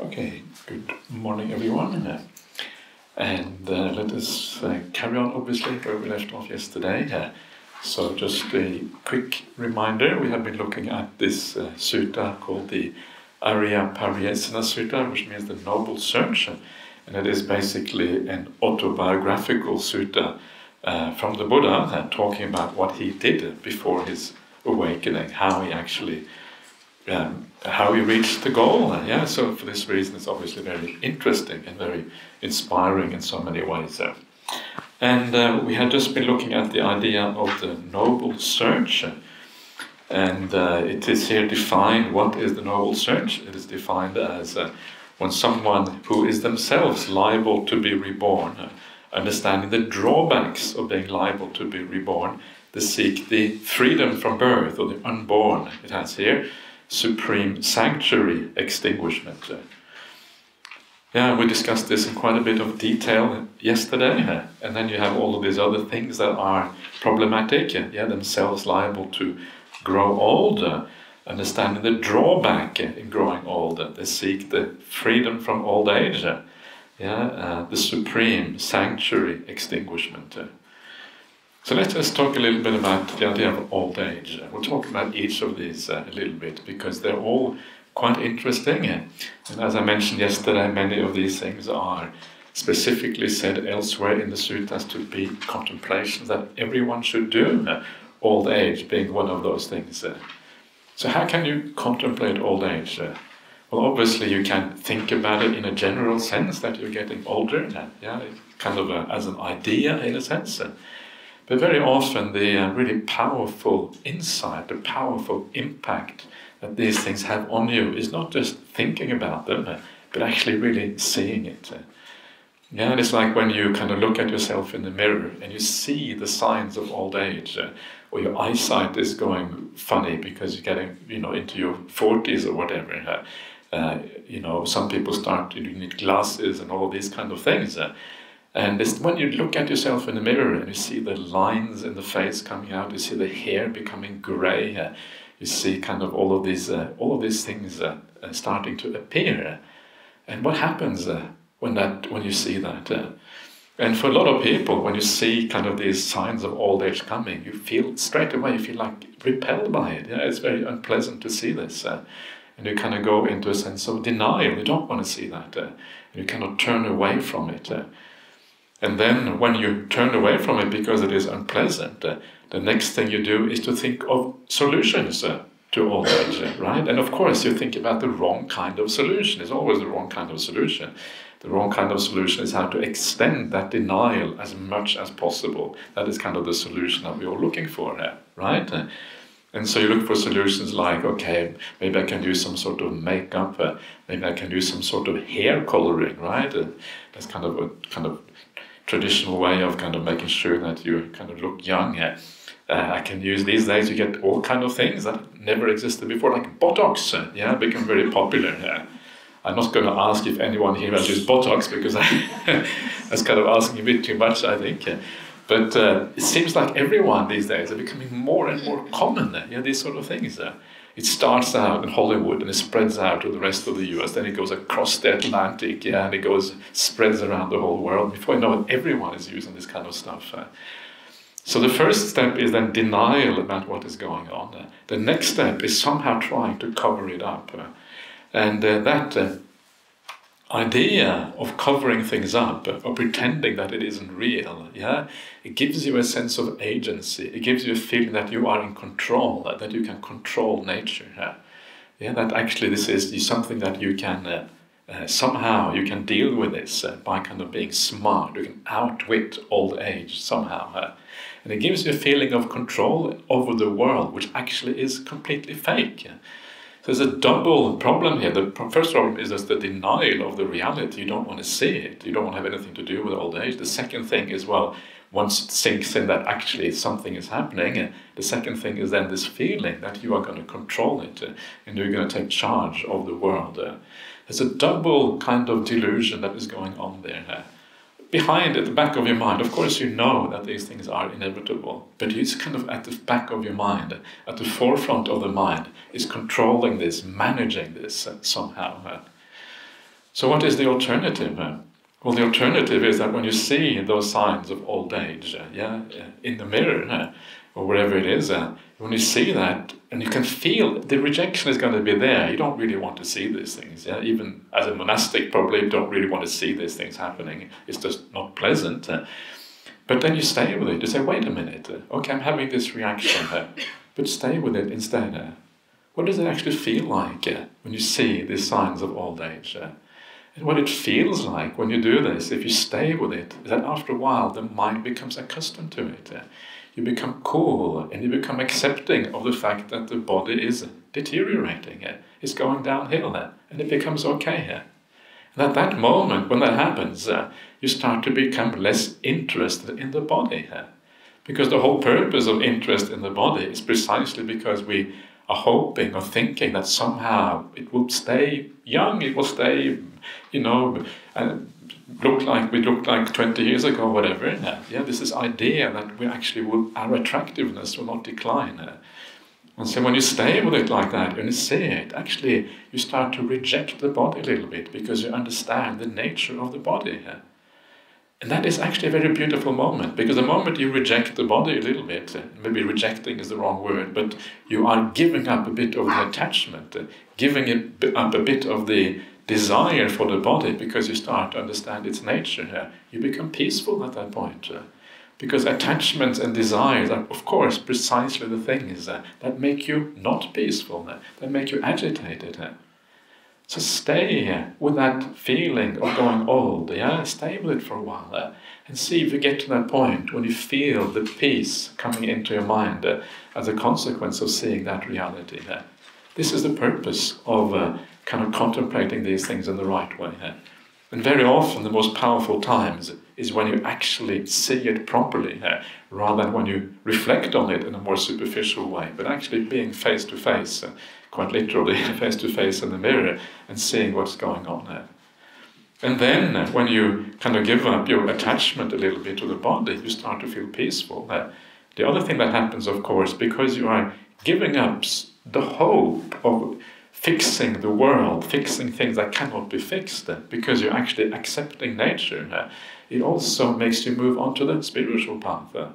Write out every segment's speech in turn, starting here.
Okay, good morning everyone. And uh, let us uh, carry on obviously where we left off yesterday. Uh, so just a quick reminder, we have been looking at this uh, sutta called the Ariyapariyesana Sutta, which means the noble search. And it is basically an autobiographical sutta uh, from the Buddha uh, talking about what he did before his awakening, how he actually um, how we reach the goal. Yeah, so for this reason, it's obviously very interesting and very inspiring in so many ways. And uh, we had just been looking at the idea of the noble search, and uh, it is here defined what is the noble search. It is defined as uh, when someone who is themselves liable to be reborn, uh, understanding the drawbacks of being liable to be reborn, they seek the freedom from birth or the unborn. It has here supreme sanctuary extinguishment. Yeah, we discussed this in quite a bit of detail yesterday, and then you have all of these other things that are problematic, yeah, themselves liable to grow older, understanding the drawback in growing older. They seek the freedom from old age, yeah, uh, the supreme sanctuary extinguishment. So let us talk a little bit about the idea of old age. We'll talk about each of these uh, a little bit because they're all quite interesting. And as I mentioned yesterday, many of these things are specifically said elsewhere in the suttas to be contemplations that everyone should do, uh, old age being one of those things. Uh. So, how can you contemplate old age? Uh, well, obviously, you can think about it in a general sense that you're getting older, yeah, kind of a, as an idea in a sense. But very often, the uh, really powerful insight, the powerful impact that these things have on you is not just thinking about them, uh, but actually really seeing it. Uh, yeah, and it's like when you kind of look at yourself in the mirror and you see the signs of old age, uh, or your eyesight is going funny because you're getting, you know, into your 40s or whatever. Uh, uh, you know, some people start, you need glasses and all these kind of things. Uh, and this, when you look at yourself in the mirror and you see the lines in the face coming out, you see the hair becoming grey, uh, you see kind of all of these, uh, all of these things uh, uh starting to appear. And what happens uh, when that, when you see that? Uh? and for a lot of people, when you see kind of these signs of old age coming, you feel straight away, you feel like repelled by it. Yeah, it's very unpleasant to see this. and you kind of go into a sense of denial. You don't want to see that. and you cannot turn away from it. And then when you turn away from it because it is unpleasant, uh, the next thing you do is to think of solutions uh, to all that, uh, right? And of course, you think about the wrong kind of solution. It's always the wrong kind of solution. The wrong kind of solution is how to extend that denial as much as possible. That is kind of the solution that we're looking for here, right? Uh, and so you look for solutions like, okay, maybe I can do some sort of makeup, uh, maybe I can do some sort of hair coloring, right? Uh, that's kind of a kind of traditional way of kind of making sure that you kind of look young. Uh, I can use these days. You get all kind of things that never existed before, like Botox. Uh, yeah, become very popular. Uh, I'm not going to ask if anyone here has used Botox because I, that's kind of asking a bit too much, I think. Uh, but uh, it seems like everyone these days are becoming more and more common. Yeah, these sort of things. It starts out in Hollywood and it spreads out to the rest of the US. Then it goes across the Atlantic, yeah, and it goes spreads around the whole world. Before you know it, everyone is using this kind of stuff. Uh, so the first step is then denial about what is going on. Uh, the next step is somehow trying to cover it up, uh, and uh, that uh, idea of covering things up, of pretending that it isn't real, yeah, it gives you a sense of agency. It gives you a feeling that you are in control, that you can control nature. Yeah, yeah that actually this is something that you can uh, uh, somehow you can deal with this uh, by kind of being smart. You can outwit old age somehow. And it gives you a feeling of control over the world, which actually is completely fake. Yeah? There's a double problem here. The first problem is the denial of the reality. You don't want to see it. You don't want to have anything to do with old age. The second thing is, well, once it sinks in that actually something is happening, the second thing is then this feeling that you are going to control it uh, and you're going to take charge of the world. Uh. There's a double kind of delusion that is going on there. Behind at the back of your mind, of course, you know that these things are inevitable, but it's kind of at the back of your mind, at the forefront of the mind, is controlling this, managing this uh, somehow. Uh. So, what is the alternative? Uh, well, the alternative is that when you see those signs of old age, yeah, in the mirror or wherever it is, when you see that and you can feel the rejection is going to be there, you don't really want to see these things. Yeah? Even as a monastic, probably don't really want to see these things happening. It's just not pleasant. Uh, but then you stay with it. You say, wait a minute. Uh, okay, I'm having this reaction, uh, but stay with it instead. Uh, what does it actually feel like uh, when you see these signs of old age? Uh, and what it feels like when you do this, if you stay with it, is that after a while the mind becomes accustomed to it. Uh, you become cool and you become accepting of the fact that the body is deteriorating, uh, it's going downhill, uh, and it becomes okay. Uh. And at that moment, when that happens, uh, you start to become less interested in the body. Uh, because the whole purpose of interest in the body is precisely because we are hoping or thinking that somehow it will stay young, it will stay, you know, and look like we looked like 20 years ago, or whatever. Yeah, this is idea that we actually will, our attractiveness will not decline. And so when you stay with it like that and you see it, actually you start to reject the body a little bit because you understand the nature of the body. And that is actually a very beautiful moment because the moment you reject the body a little bit, uh, maybe rejecting is the wrong word, but you are giving up a bit of the attachment, uh, giving up a bit of the desire for the body because you start to understand its nature. You become peaceful at that point. Uh, because attachments and desires are, of course, precisely the things that make you not peaceful, that make you agitated. So stay with that feeling of going old, yeah? Stay with it for a while uh, and see if you get to that point when you feel the peace coming into your mind uh, as a consequence of seeing that reality. Uh. This is the purpose of uh, kind of contemplating these things in the right way. And very often, the most powerful times is when you actually see it properly, rather than when you reflect on it in a more superficial way, but actually being face to face quite literally face to face in the mirror and seeing what's going on there. And then, uh, when you kind of give up your attachment a little bit to the body, you start to feel peaceful. The other thing that happens, of course, because you are giving up the hope of fixing the world, fixing things that cannot be fixed, uh, because you're actually accepting nature, uh, it also makes you move on to the spiritual path. Uh,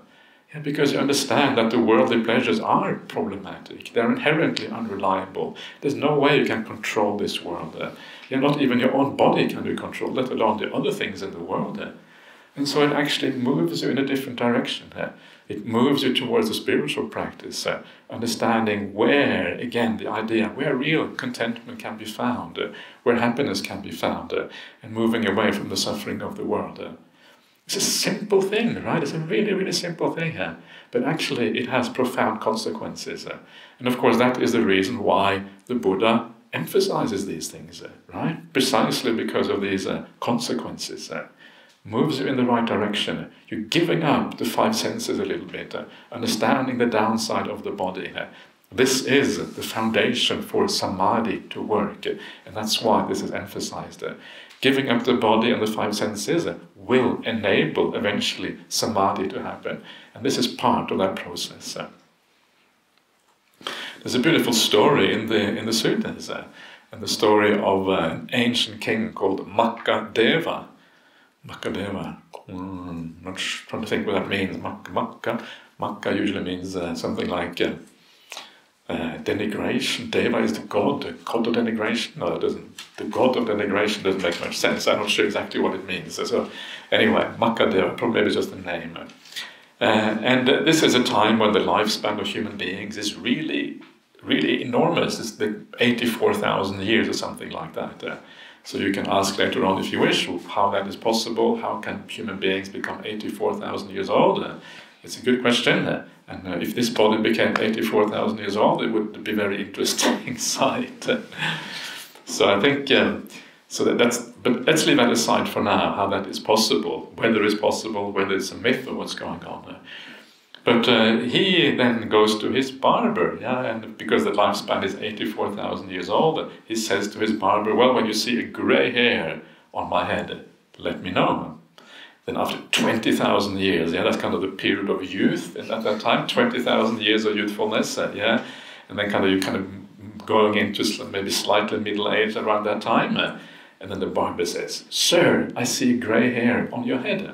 because you understand that the worldly pleasures are problematic. They're inherently unreliable. There's no way you can control this world. Uh, yeah, not even your own body can be controlled, let alone the other things in the world. Uh. And so it actually moves you in a different direction. Uh. It moves you towards a spiritual practice, uh, understanding where, again, the idea, where real contentment can be found, uh, where happiness can be found, uh, and moving away from the suffering of the world. It's a simple thing, right? It's a really, really simple thing here. But actually, it has profound consequences. Uh, and of course, that is the reason why the Buddha emphasizes these things, uh, right? Precisely because of these uh, consequences. Uh, moves you in the right direction. You're giving up the five senses a little bit, uh, understanding the downside of the body. Uh, this is the foundation for samadhi to work, and that's why this is emphasized. Giving up the body and the five senses will enable eventually samadhi to happen, and this is part of that process. There's a beautiful story in the in the suttas, uh, and the story of an ancient king called Makhadeva. Makhadeva. Mm, I'm not trying to think what that means. Makka. Makka usually means uh, something like. Uh, uh, denigration. Deva is the god, the god of denigration. No, it doesn't. The god of denigration doesn't make much sense. I'm not sure exactly what it means. So, anyway, Makhadeva, probably maybe just a name. Uh, and uh, this is a time when the lifespan of human beings is really, really enormous. It's the 84,000 years or something like that. Uh, so you can ask later on if you wish how that is possible. How can human beings become 84,000 years old? Uh, it's a good question. Uh, and uh, if this body became 84,000 years old, it would be a very interesting sight. so I think, um, so that, that's, but let's leave that aside for now, how that is possible, whether it's possible, whether it's a myth or what's going on. But uh, he then goes to his barber, yeah, and because the lifespan is 84,000 years old, he says to his barber, Well, when you see a grey hair on my head, let me know. Then after 20,000 years, yeah, that's kind of the period of youth and at that time, 20,000 years of youthfulness, uh, yeah, and then kind of you kind of going into maybe slightly middle age around that time. Uh, And then the barber says, Sir, I see grey hair on your head.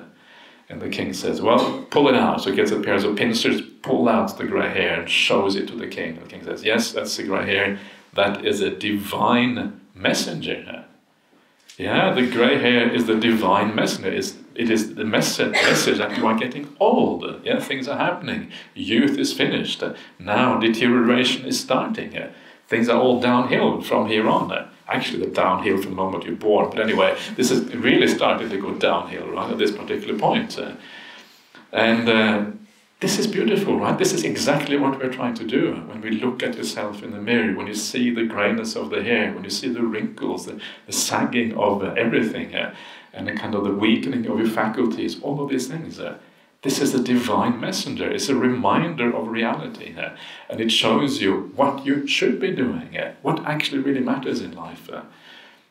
And the king says, Well, pull it out. So he gets a pair of pincers, pull out the grey hair, and shows it to the king. The king says, Yes, that's the grey hair. That is a divine messenger. Yeah, the grey hair is the divine messenger. It's, it is the message, message that you are getting old. Yeah, things are happening. Youth is finished. Now deterioration is starting. Things are all downhill from here on. Actually, downhill from the moment you're born. But anyway, this is really starting to go downhill right at this particular point. And uh, this is beautiful, right? This is exactly what we're trying to do when we look at yourself in the mirror, when you see the grayness of the hair, when you see the wrinkles, the, the sagging of uh, everything, uh, and the kind of the weakening of your faculties, all of these things. Uh, this is a divine messenger. It's a reminder of reality, uh, and it shows you what you should be doing, uh, what actually really matters in life. Uh.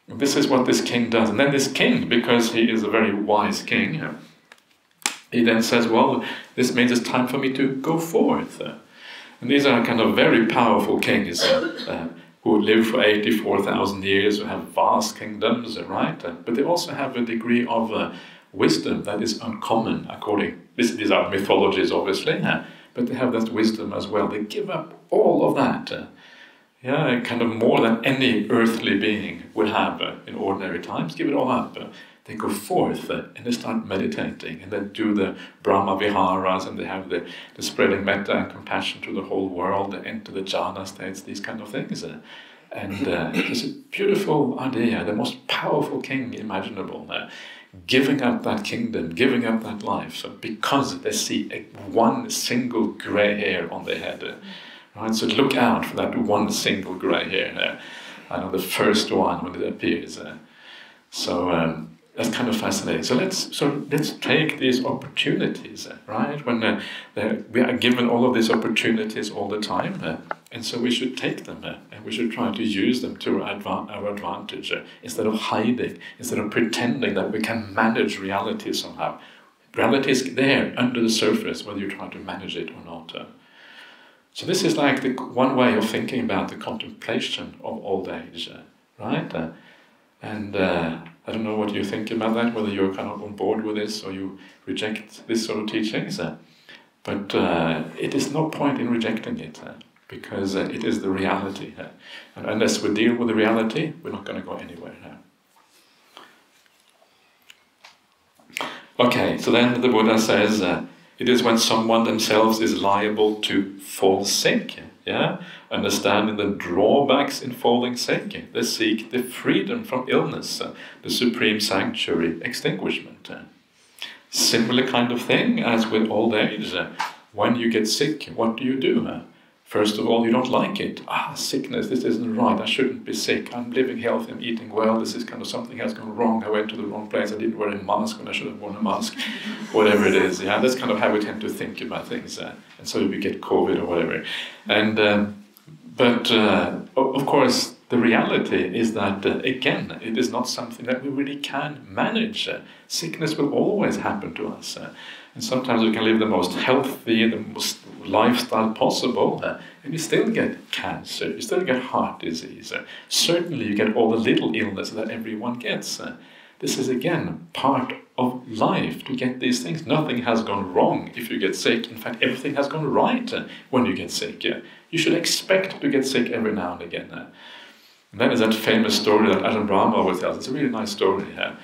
this is what this king does. And then this king, because he is a very wise king, he then says, Well, this means it's time for me to go forth. And these are kind of very powerful kings uh, who live for 84,000 years, who have vast kingdoms, right? Uh, but they also have a degree of uh, wisdom that is uncommon, according these are mythologies, obviously, uh, but they have that wisdom as well. They give up all of that. Uh, yeah, kind of more than any earthly being would have uh, in ordinary times. Give it all up they go forth uh, and they start meditating and they do the Brahma Viharas and they have the, the spreading metta and compassion to the whole world, they enter the jhana states, these kind of things. Uh, and uh, it's a beautiful idea, the most powerful king imaginable, uh, giving up that kingdom, giving up that life because they see a, one single grey hair on their head. Uh, right? So look out for that one single grey hair. Uh, know the first one when it appears. so um, that's kind of fascinating. So let's so let's take these opportunities, right? When uh, we are given all of these opportunities all the time, uh, and so we should take them uh, and we should try to use them to our, adva- our advantage uh, instead of hiding, instead of pretending that we can manage reality somehow. Reality is there under the surface, whether you try to manage it or not. Uh. So this is like the one way of thinking about the contemplation of old age, uh, right? And I don't know what you think about that, whether you're kind of on board with this or you reject this sort of teachings. Uh, but uh, it is no point in rejecting it uh, because uh, it is the reality. Uh, and unless we deal with the reality, we're not going to go anywhere. Okay, so then the Buddha says uh, it is when someone themselves is liable to fall sick yeah, understanding the drawbacks in falling sick. They seek the freedom from illness, uh, the supreme sanctuary, extinguishment. Uh. Similar kind of thing as with old age. Uh, when you get sick, what do you do? First of all, you don't like it. Ah, sickness, this isn't right. I shouldn't be sick. I'm living healthy, I'm eating well. This is kind of something has gone wrong. I went to the wrong place. I didn't wear a mask when I should have worn a mask. whatever it is. Yeah, that's kind of how we tend to think about things. Uh, and so we get COVID or whatever. And um, but uh, of course, the reality is that uh, again, it is not something that we really can manage. Uh, sickness will always happen to us. Uh, and sometimes we can live the most healthy, the most lifestyle possible, uh, and you still get cancer, you still get heart disease. Uh, certainly, you get all the little illnesses that everyone gets. Uh, this is again part of life to get these things. Nothing has gone wrong if you get sick. In fact, everything has gone right when you get sick. You should expect to get sick every now and again. And then that famous story that Ajahn Brahm always tells. It's a really nice story where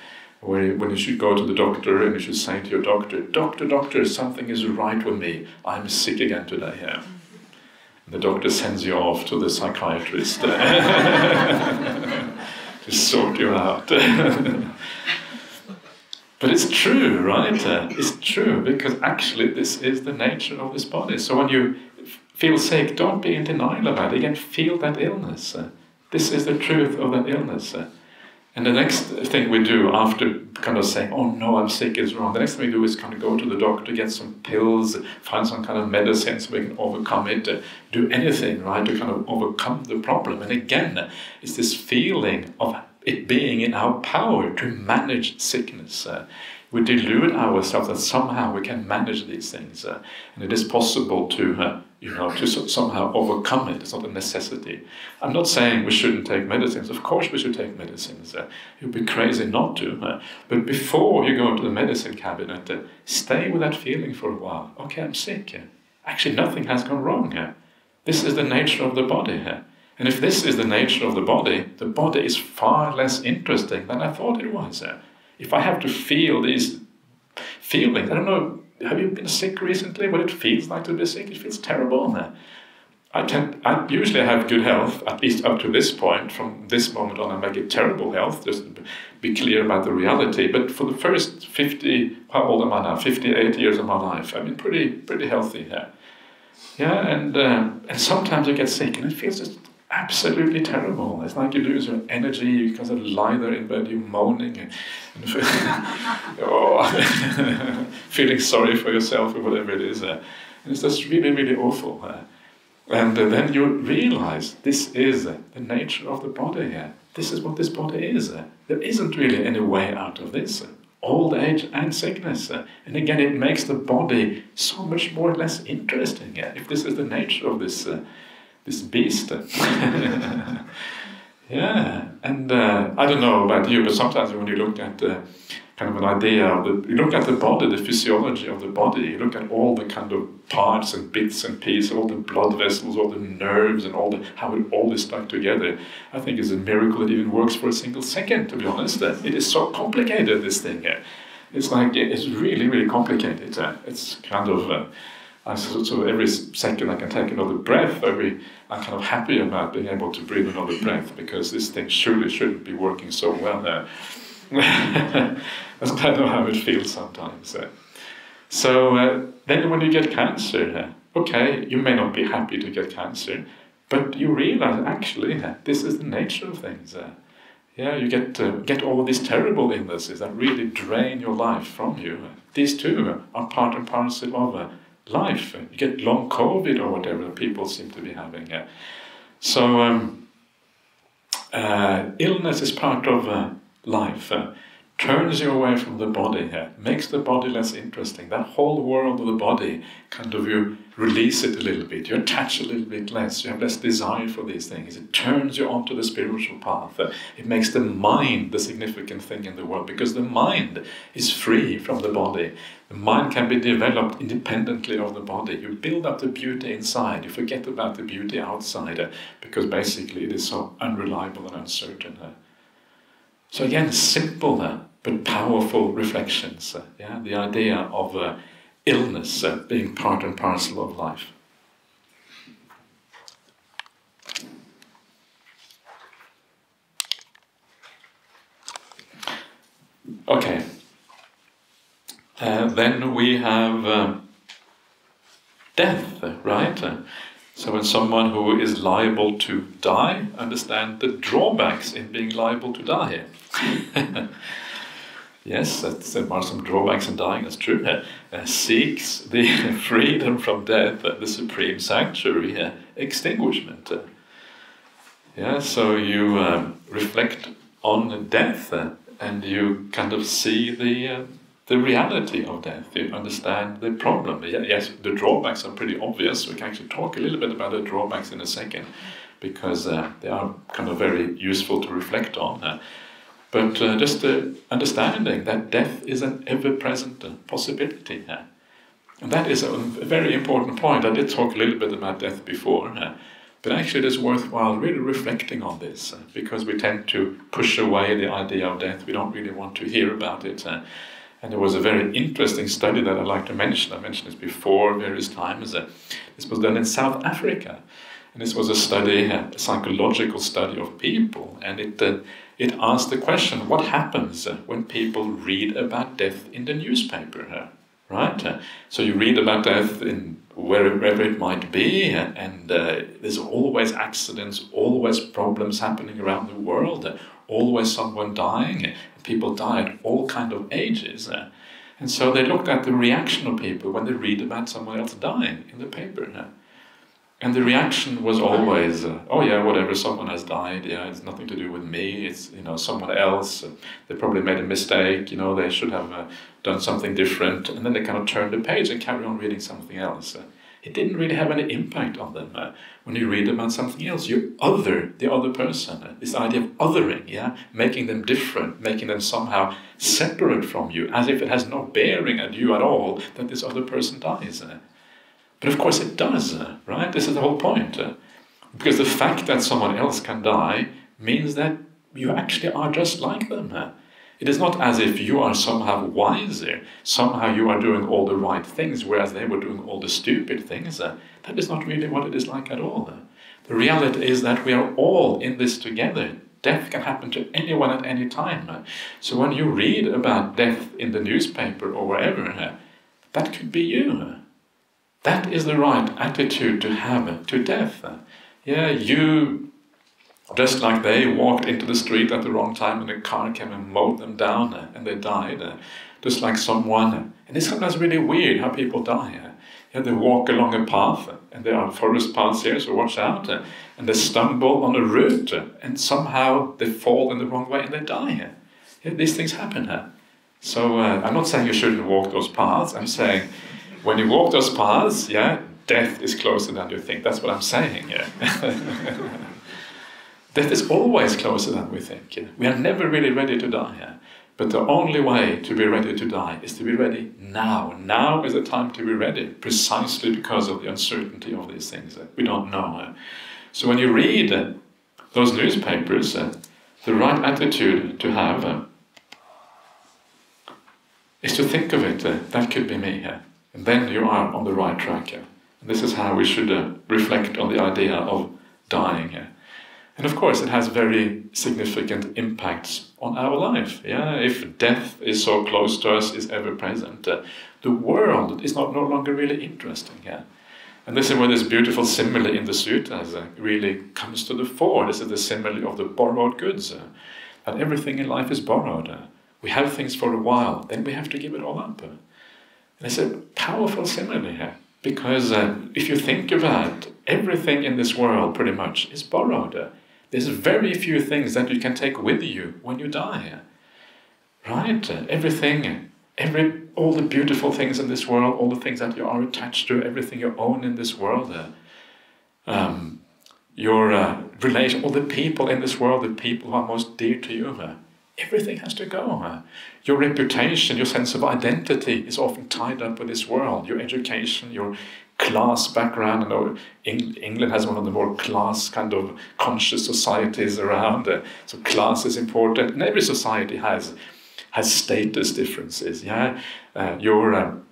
when you should go to the doctor and you should say to your doctor, Doctor, doctor, something is right with me. I'm sick again today. Yeah. the doctor sends you off to the psychiatrist to sort you out. but it's true, right? Uh, it's true because actually this is the nature of this body. So when you feel sick, don't be in denial about it. Again, feel that illness. Uh, this is the truth of that illness. Uh, And the next thing we do after kind of saying, oh no, I'm sick is wrong, the next thing we do is kind of go to the doctor, get some pills, find some kind of medicine so we can overcome it, do anything, right, to kind of overcome the problem. And again, it's this feeling of it being in our power to manage sickness. Uh, we delude ourselves that somehow we can manage these things. Uh, and it is possible to uh, you know, to somehow overcome it. It's not a necessity. I'm not saying we shouldn't take medicines. Of course, we should take medicines. Uh, you'd be crazy not to. Uh, but before you go into the medicine cabinet, uh, stay with that feeling for a while. Okay, I'm sick. Actually, nothing has gone wrong. This is the nature of the body. And if this is the nature of the body, the body is far less interesting than I thought it was. If I have to feel these feelings, I don't know have you been sick recently? What it feels like to be sick? It feels terrible. I tend, I usually have good health, at least up to this point. From this moment on, I may get terrible health. Just be clear about the reality. But for the first fifty, how old am I now? Fifty-eight years of my life, I've been pretty, pretty healthy here. Yeah, and uh, and sometimes I get sick, and it feels just absolutely terrible. It's like you lose your energy, you kind of lie there in bed, you're moaning and, and oh, feeling sorry for yourself or whatever it is. Uh, and it's just really, really awful. Uh, and uh, then you realize this is uh, the nature of the body here. This is what this body is. Uh, there isn't really any way out of this. Uh, old age and sickness. and again, it makes the body so much more or less interesting. if this is the nature of this this beast. yeah, and uh, I don't know about you, but sometimes when you look at uh, kind of an idea of the, you look at the body, the physiology of the body, you look at all the kind of parts and bits and pieces, all the blood vessels, all the nerves, and all the how it all is stuck together. I think it's a miracle it even works for a single second. To be honest, uh, it is so complicated. This thing it's like it's really, really complicated. Uh, it's kind of uh, I sort of every second I can take another breath, every I'm kind of happy about being able to breathe another breath because this thing surely shouldn't be working so well there. That's kind of how it feels sometimes. Uh. So uh, then when you get cancer, uh, okay, you may not be happy to get cancer, but you realize actually uh, this is the nature of things. Yeah, you get uh, get all these terrible illnesses that really drain your life from you. These two are part and parcel of life. You get long COVID or whatever people seem to be having. Uh, so um, uh, illness is part of uh, life. Uh, turns you away from the body here, makes the body less interesting. That whole world of the body, kind of you release it a little bit, you attach a little bit less, you have less desire for these things. It turns you onto the spiritual path. It makes the mind the significant thing in the world because the mind is free from the body. The mind can be developed independently of the body. You build up the beauty inside, you forget about the beauty outside because basically it is so unreliable and uncertain. So again, simple uh, but powerful reflections. Uh, yeah, the idea of uh, illness uh, being part and parcel of life. Okay. Uh, then we have uh, death, right? So when someone who is liable to die, understand the drawbacks in being liable to die. yes, there are some drawbacks in dying, that's true. Uh, seeks the freedom from death, the supreme sanctuary, uh, extinguishment. Uh, yeah, so you um, reflect on death uh, and you kind of see the uh, the reality of death. You understand the problem. Yes, the drawbacks are pretty obvious. We can actually talk a little bit about the drawbacks in a second because uh, they are kind of very useful to reflect on. Uh, but uh, just understanding that death is an ever present possibility. and that is a very important point. I did talk a little bit about death before, but actually it is worthwhile really reflecting on this because we tend to push away the idea of death. We don't really want to hear about it. And there was a very interesting study that I'd like to mention. I mentioned this before various times. This was done in South Africa. And this was a study, a psychological study of people. And it uh, it asked the question what happens when people read about death in the newspaper? Right? So you read about death in wherever it might be, and uh, there's always accidents, always problems happening around the world, always someone dying. People die at all kind of ages. And so they looked at the reaction of people when they read about someone else dying in the paper. And the reaction was always, oh yeah, whatever, someone has died, yeah, it's nothing to do with me, it's, you know, someone else, they probably made a mistake, you know, they should have uh, done something different, and then they kind of turn the page and carry on reading something else. Uh, it didn't really have any impact on them. Uh, when you read about something else, you other the other person. Uh, this idea of othering, yeah, making them different, making them somehow separate from you, as if it has no bearing on you at all that this other person dies. Uh. But of course it does, uh, right? This is the whole point. Uh, because the fact that someone else can die means that you actually are just like them. It is not as if you are somehow wiser, somehow you are doing all the right things, whereas they were doing all the stupid things. Uh, that is not really what it is like at all. Uh, the reality is that we are all in this together. Death can happen to anyone at any time. Uh, so when you read about death in the newspaper or wherever, that could be you. That is the right attitude to have to death. Yeah, you just like they walked into the street at the wrong time and a car came and mowed them down uh, and they died. Uh, just like someone, uh, and it's sometimes really weird how people die. Yeah, they walk along a path and there are forest paths here, so watch out. And they stumble on a route and somehow they fall in the wrong way and they die. Yeah, these things happen. So uh, I'm not saying you shouldn't walk those paths. I'm saying when you walk those paths, yeah, death is closer than you think. That's what I'm saying. Yeah. Death is always closer than we think. We are never really ready to die. But the only way to be ready to die is to be ready now. Now is the time to be ready, precisely because of the uncertainty of these things that we don't know. So when you read uh, those newspapers, uh, the right attitude to have uh, is to think of it, that could be me. And then you are on the right track. And this is how we should reflect on the idea of dying. And of course, it has very significant impacts on our life. Yeah, if death is so close to us, is ever present, uh, the world is not no longer really interesting. Yeah, and this is where this beautiful simile in the sutras uh, really comes to the fore. This is the simile of the borrowed goods. Uh, that everything in life is borrowed. Uh, we have things for a while, then we have to give it all up. Uh. and it's a powerful simile here. Because uh, if you think about it, everything in this world pretty much is borrowed. There's very few things that you can take with you when you die. Right? Everything, every all the beautiful things in this world, all the things that you are attached to, everything you own in this world, uh, um, your uh, relation, all the people in this world, the people who are most dear to you, uh, everything has to go. Uh. Your reputation, your sense of identity is often tied up with this world. Your education, your class background. I know England has one of the more class kind of conscious societies around. Uh, so class is important, and every society has has status differences. Yeah, uh, your um,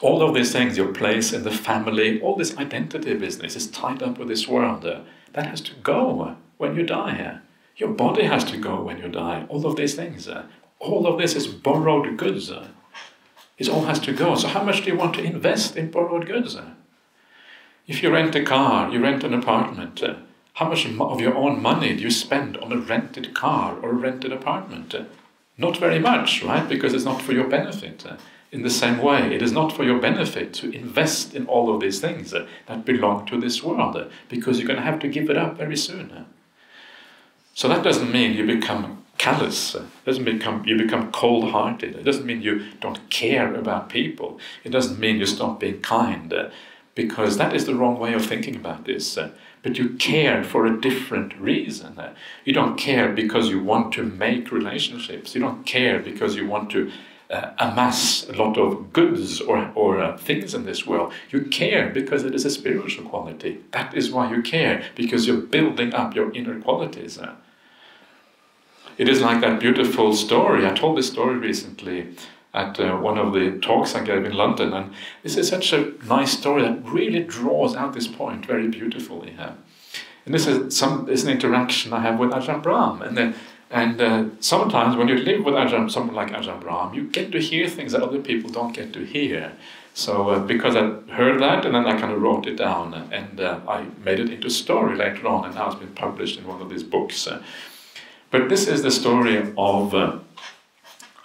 all of these things, your place in the family, all this identity business is tied up with this world. Uh, that has to go when you die. Your body has to go when you die. All of these things. Uh, all of this is borrowed goods. It all has to go. So, how much do you want to invest in borrowed goods? Eh? If you rent a car, you rent an apartment, uh, how much of your own money do you spend on a rented car or a rented apartment? Eh? Not very much, right? Because it's not for your benefit. In the same way, it is not for your benefit to invest in all of these things that belong to this world, because you're going to have to give it up very soon. So that doesn't mean you become callous. It doesn't become you become cold-hearted. It doesn't mean you don't care about people. It doesn't mean you stop being kind, uh, because that is the wrong way of thinking about this. Uh, but you care for a different reason. Uh, you don't care because you want to make relationships. You don't care because you want to uh, amass a lot of goods or, or uh, things in this world. You care because it is a spiritual quality. That is why you care, because you're building up your inner qualities. Uh. It is like that beautiful story. I told this story recently at uh, one of the talks I gave in London, and this is such a nice story that really draws out this point very beautifully. here. and this is some is an interaction I have with Ajahn Brahm, and uh, and uh, sometimes when you live with Ajahn, someone like Ajahn Brahm, you get to hear things that other people don't get to hear. So uh, because I heard that, and then I kind of wrote it down, and uh, I made it into a story later on, and now it's been published in one of these books. But this is the story of uh,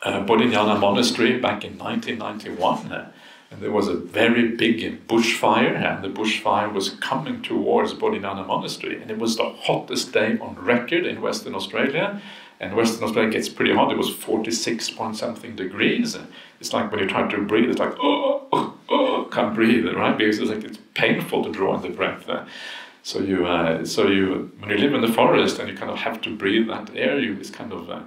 uh, Bodhinyana Monastery back in 1991. Uh, and there was a very big bushfire, and the bushfire was coming towards Bodhinyana Monastery. And it was the hottest day on record in Western Australia. And Western Australia gets pretty hot. It was 46 point something degrees. It's like when you try to breathe, it's like, oh, oh, oh. can't breathe, right? Because it's like it's painful to draw in the breath. Uh, so you, uh, so you, when you live in the forest and you kind of have to breathe that air, you it's kind of uh,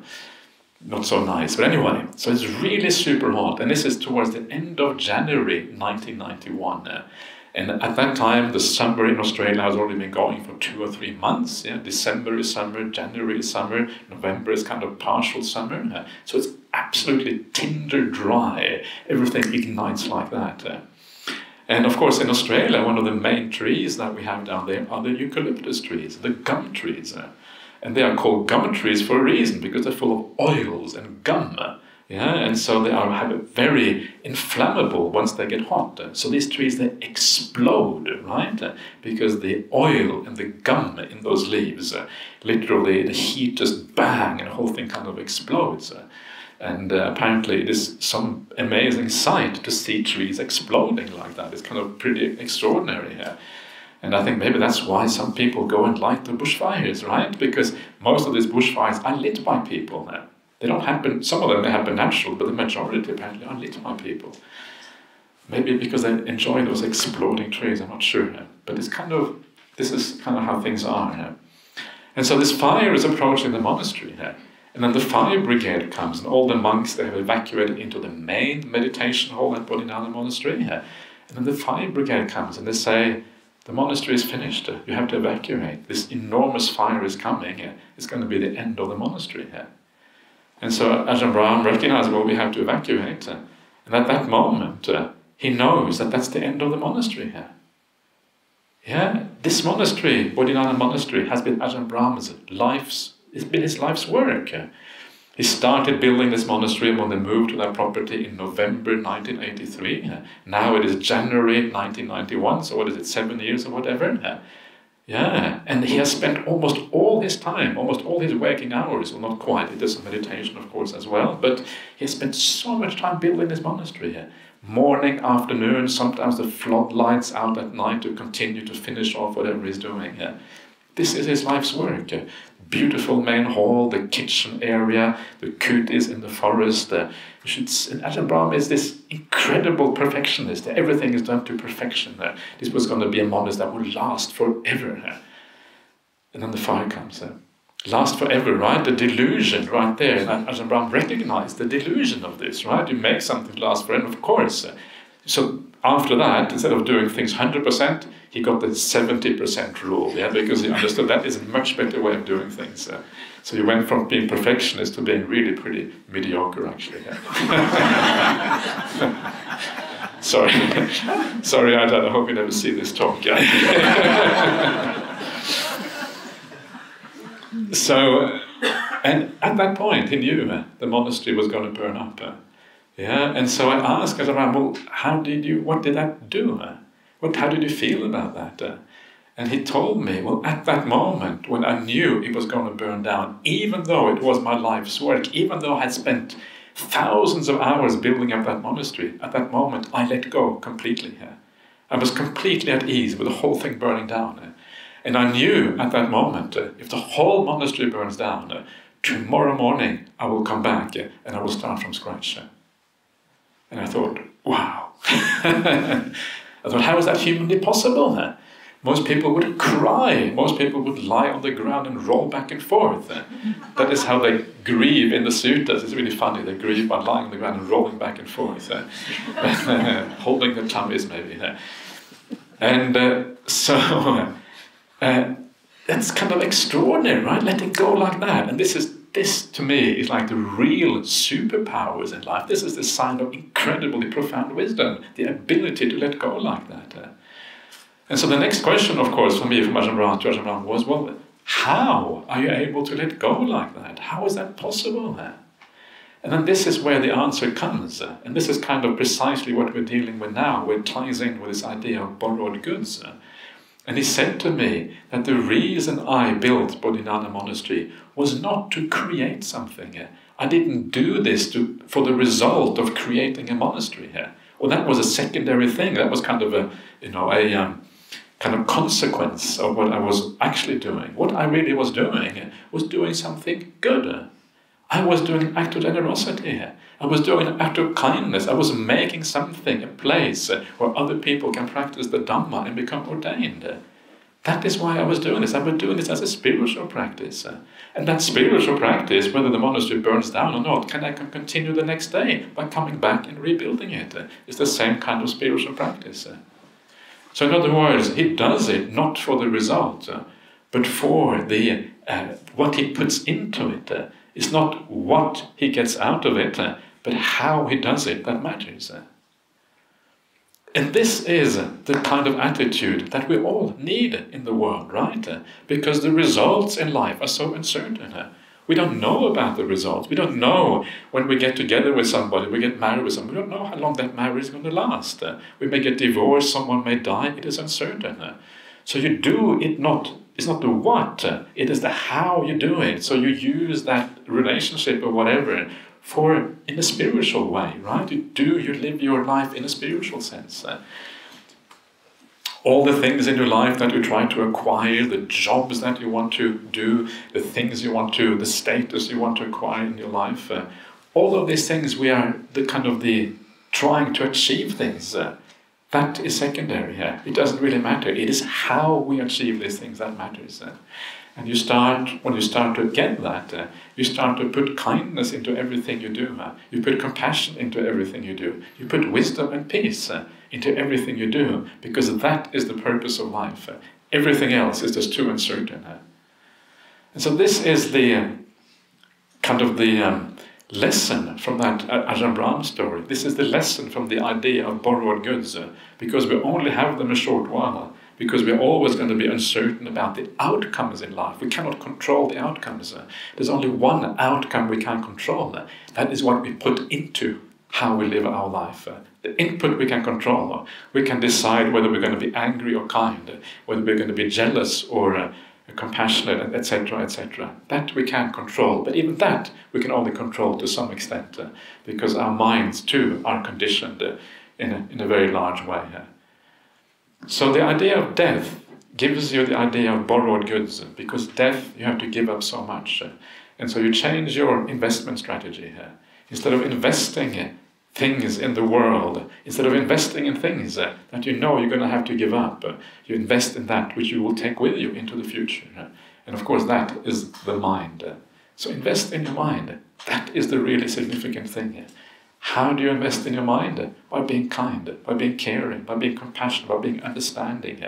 not so nice. But anyway, so it's really super hot, and this is towards the end of January 1991. Uh, and at that time, the summer in Australia has already been going for two or three months. Yeah, December is summer, January is summer, November is kind of partial summer. Uh, so it's absolutely tinder dry. Everything ignites like that. And of course, in Australia, one of the main trees that we have down there are the eucalyptus trees, the gum trees. Uh. And they are called gum trees for a reason, because they're full of oils and gum. Yeah, and so they are have very inflammable once they get hot. So these trees they explode, right? Because the oil and the gum in those leaves, uh, literally the heat just bang and the whole thing kind of explodes. And uh, apparently it is some amazing sight to see trees exploding like that. It's kind of pretty extraordinary here. And I think maybe that's why some people go and light the bushfires, right? Because most of these bushfires are lit by people now. They don't happen, some of them they happen natural, but the majority apparently are lit by people. Maybe because they enjoy those exploding trees, I'm not sure. But it's kind of, this is kind of how things are. And so this fire is approaching the monastery. And then the fire brigade comes, and all the monks they have evacuated into the main meditation hall at Bodhinyana Monastery. And then the fire brigade comes, and they say, the monastery is finished. You have to evacuate. This enormous fire is coming. It's going to be the end of the monastery here. And so Ajahn Brahm recognizes, well, we have to evacuate. And at that moment, uh, he knows that that's the end of the monastery here. Yeah, this monastery, Bodhinyana Monastery, has been Ajahn Brahm's life's, it's been his life's work. He started building this monastery when they moved to that property in November 1983. Now it is January 1991, so what is it, seven years or whatever? Yeah, and he has spent almost all his time, almost all his waking hours, well, not quite, he does some meditation, of course, as well, but he has spent so much time building this monastery here. Morning, afternoon, sometimes the floodlights out at night to continue to finish off whatever he's doing here. This is his life's work beautiful main hall, the kitchen area, the kutis in the forest. The, Ajahn Brahm is this incredible perfectionist. Everything is done to perfection. Uh, this was going to be a monastery that would last forever. Uh, and then the fire comes. Uh, last forever, right? The delusion right there. And Brahm recognized the delusion of this, right? You make something last forever, of course. So after that, instead of doing things 100%, he got the 70% rule, yeah, because he understood that is a much better way of doing things. Uh, so he went from being perfectionist to being really pretty mediocre, actually. Yeah. Sorry, sorry, I, I hope you never see this talk. So, and at that point, he knew uh, the monastery was going to burn up. Uh, yeah, and so I asked Ajahn, well, how did you, what did that do? What, how did you feel about that? Uh, and he told me, well, at that moment when I knew it was going to burn down, even though it was my life's work, even though I had spent thousands of hours building up that monastery, at that moment I let go completely. I was completely at ease with the whole thing burning down. And I knew at that moment, uh, if the whole monastery burns down, uh, tomorrow morning I will come back and I will start from scratch. And I thought, wow. I thought, how is that humanly possible? Most people would cry. Most people would lie on the ground and roll back and forth. That is how they grieve in the suttas. It's really funny. They grieve by lying on the ground and rolling back and forth, holding their tummies maybe. And uh, so uh, that's kind of extraordinary, right? Letting go like that. And this is this to me is like the real superpowers in life. This is the sign of incredibly profound wisdom, the ability to let go like that. Uh. And so the next question, of course, for me, from Ajahn Brahm to Ajahn Brahm was, well, how are you able to let go like that? How is that possible? Uh? And then this is where the answer comes. Uh, and this is kind of precisely what we're dealing with now, it ties in with this idea of borrowed goods. And he said to me that the reason I built Bodhinyana Monastery was not to create something. I didn't do this to, for the result of creating a monastery here. Well, that was a secondary thing. That was kind of a, you know, a um, kind of consequence of what I was actually doing. What I really was doing was doing something good. I was doing an act of generosity. I was doing an act of kindness. I was making something, a place where other people can practice the Dhamma and become ordained. That is why I was doing this. I was doing this as a spiritual practice. And that spiritual practice, whether the monastery burns down or not, can I can continue the next day by coming back and rebuilding it. It's the same kind of spiritual practice. So, in other words, he does it not for the result, but for the uh, what he puts into it. It's not what he gets out of it, but how he does it that matters. And this is the kind of attitude that we all need in the world, right? Because the results in life are so uncertain. We don't know about the results. We don't know when we get together with somebody, we get married with somebody, we don't know how long that marriage is going to last. We may get divorced, someone may die, it is uncertain. So you do it not, it's not the what, it is the how you do it. So you use that relationship or whatever for in a spiritual way, right? Do you live your life in a spiritual sense. Uh, all the things in your life that you try to acquire, the jobs that you want to do, the things you want to, the status you want to acquire in your life, uh, all of these things we are the kind of the trying to achieve things. Uh, that is secondary here. It doesn't really matter. It is how we achieve these things that matters. Uh, and you start, when you start to get that, uh, you start to put kindness into everything you do. Uh, you put compassion into everything you do. You put wisdom and peace uh, into everything you do, because that is the purpose of life. Uh, everything else is just too uncertain. Uh. And so this is the uh, kind of the um, lesson from that Ajahn Brahm story. This is the lesson from the idea of borrowed goods, because we only have them a short while because we're always going to be uncertain about the outcomes in life. We cannot control the outcomes. There's only one outcome we can control. That is what we put into how we live our life. The input we can control. We can decide whether we're going to be angry or kind, whether we're going to be jealous or uh, compassionate, etc., etc. That we can control, but even that we can only control to some extent, because our minds too are conditioned in, a, in a very large way. So the idea of death gives you the idea of borrowed goods because death you have to give up so much. And so you change your investment strategy here. Instead of investing things in the world, instead of investing in things that you know you're going to have to give up, you invest in that which you will take with you into the future. And of course, that is the mind. So invest in your mind. That is the really significant thing. How do you invest in your mind? By being kind, by being caring, by being compassionate, by being understanding.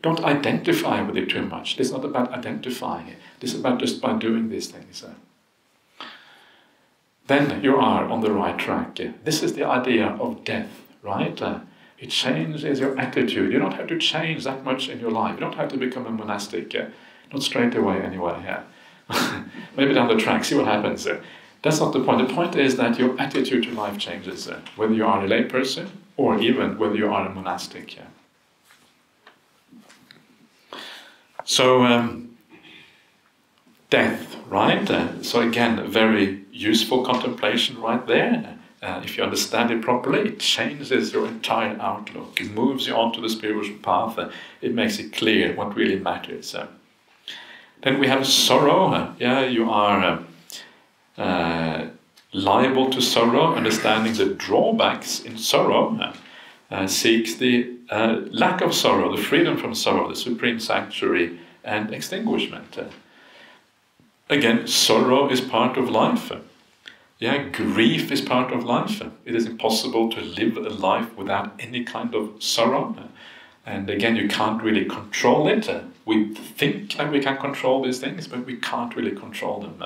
Don't identify with it too much. This is not about identifying it. This is about just by doing these things. Then you are on the right track. This is the idea of death, right? Uh, it changes your attitude. You don't have to change that much in your life. You don't have to become a monastic. Not straight away, anyway. Maybe down the track, see what happens. That's not the point. The point is that your attitude to life changes, uh, whether you are a layperson or even whether you are a monastic. Yeah. So, um, death, right? Uh, so, again, a very useful contemplation right there. Uh, if you understand it properly, it changes your entire outlook. It moves you onto the spiritual path. Uh, it makes it clear what really matters. Uh, then we have sorrow. Uh, yeah, you are um, uh, liable to sorrow, understanding the drawbacks in sorrow, uh, seeks the uh, lack of sorrow, the freedom from sorrow, the supreme sanctuary and extinguishment. Again, sorrow is part of life. Yeah, grief is part of life. It is impossible to live a life without any kind of sorrow. And again, you can't really control it. We think that we can control these things, but we can't really control them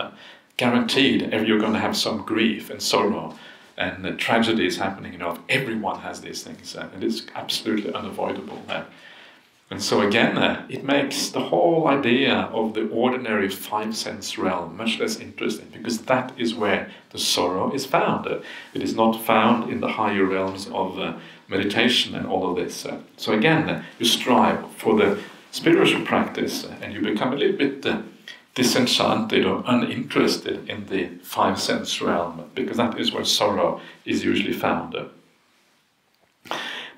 guaranteed you're going to have some grief and sorrow and uh, is happening. You know, everyone has these things, uh, and it's absolutely unavoidable. Uh, and so again, uh, it makes the whole idea of the ordinary five sense realm much less interesting because that is where the sorrow is found. Uh, it is not found in the higher realms of uh, meditation and all of this. so again, you strive for the spiritual practice and you become a little bit disenchanted or uninterested in the five sense realm, because that is where sorrow is usually found.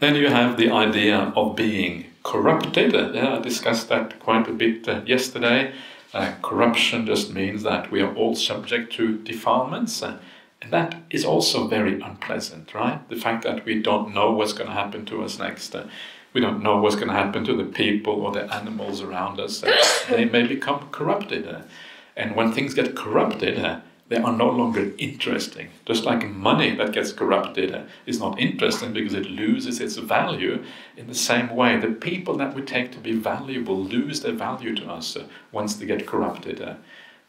Then you have the idea of being corrupted. Yeah, I discussed that quite a bit uh, yesterday. Uh, corruption just means that we are all subject to defilements. Uh, and that is also very unpleasant, right? The fact that we don't know what's going to happen to us next. We don't know what's going to happen to the people or the animals around us. They may become corrupted. Uh, and when things get corrupted, uh, they are no longer interesting. Just like money that gets corrupted uh, is not interesting because it loses its value, in the same way, the people that we take to be valuable lose their value to us once they get corrupted.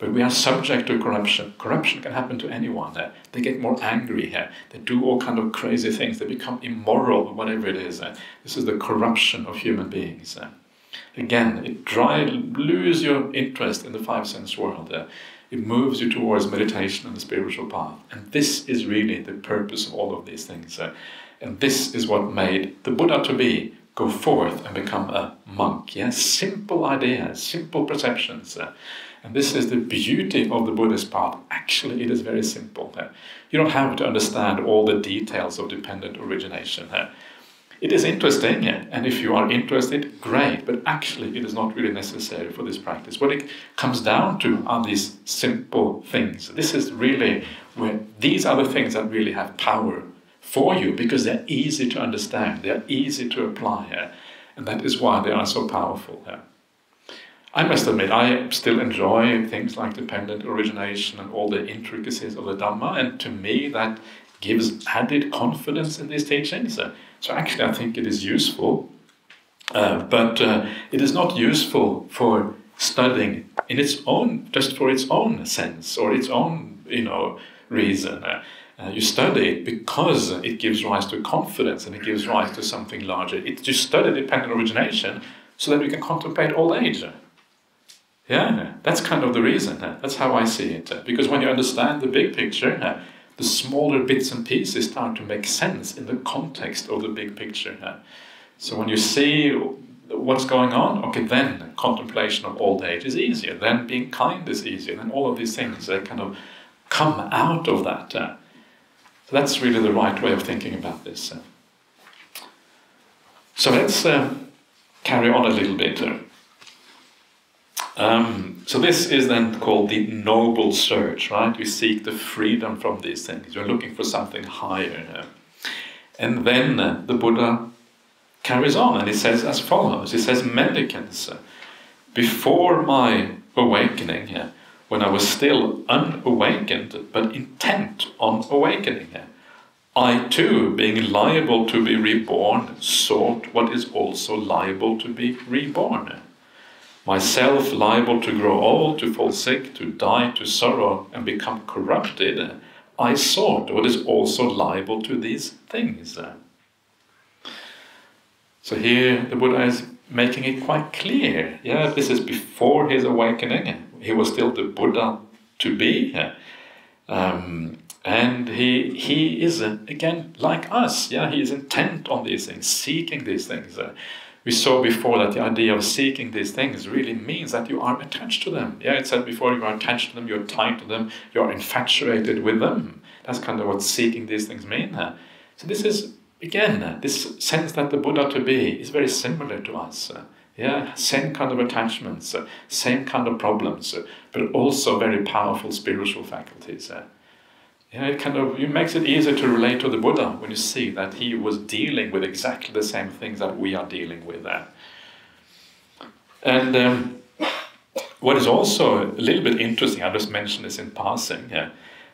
But we are subject to corruption. Corruption can happen to anyone. Uh, they get more angry. Uh, they do all kind of crazy things. They become immoral, whatever it is. This is the corruption of human beings. Again, it dry, lose your interest in the five sense world. It moves you towards meditation and the spiritual path. And this is really the purpose of all of these things. And this is what made the Buddha to be go forth and become a monk. Yes, simple ideas, simple perceptions. And this is the beauty of the Buddhist path. Actually, it is very simple. You don't have to understand all the details of dependent origination. It is interesting, and if you are interested, great, but actually it is not really necessary for this practice. What it comes down to are these simple things. This is really where these are the things that really have power for you because they're easy to understand, they're easy to apply, and that is why they are so powerful. I must admit, I still enjoy things like dependent origination and all the intricacies of the Dhamma, and to me that gives added confidence in these teachings. So actually, I think it is useful, uh, but uh, it is not useful for studying in its own, just for its own sense or its own, you know, reason. Uh, uh you study it because it gives rise to confidence and it gives rise to something larger. It, you study dependent origination so that you can contemplate old age. Yeah, that's kind of the reason. That's how I see it. Because when you understand the big picture, the smaller bits and pieces start to make sense in the context of the big picture. So when you see what's going on, okay, then contemplation of old age is easier. Then being kind is easier. Then all of these things they kind of come out of that. So that's really the right way of thinking about this. So let's uh, carry on a little bit. Um, so this is then called the noble search, right? We seek the freedom from these things. We're looking for something higher. And then uh, the Buddha carries on and he says as follows. He says, Mendicants, uh, before my awakening, uh, when I was still unawakened but intent on awakening, I too, being liable to be reborn, sought what is also liable to be reborn myself liable to grow old, to fall sick, to die, to sorrow, and become corrupted, I sought what is also liable to these things. So here the Buddha is making it quite clear. Yeah, this is before his awakening. He was still the Buddha to be. Um, and he, he is, again, like us. Yeah, he is intent on these things, seeking these things we saw before that the idea of seeking these things really means that you are attached to them. Yeah, it said before you are attached to them, you're tied to them, you're infatuated with them. That's kind of what seeking these things mean. So this is again this sense that the Buddha to be is very similar to us. Uh, yeah, same kind of attachments, uh, same kind of problems, uh, but also very powerful spiritual faculties know, it kind of it makes it easier to relate to the Buddha when you see that he was dealing with exactly the same things that we are dealing with there. And um, what is also a little bit interesting, I just mentioned this in passing. Yeah,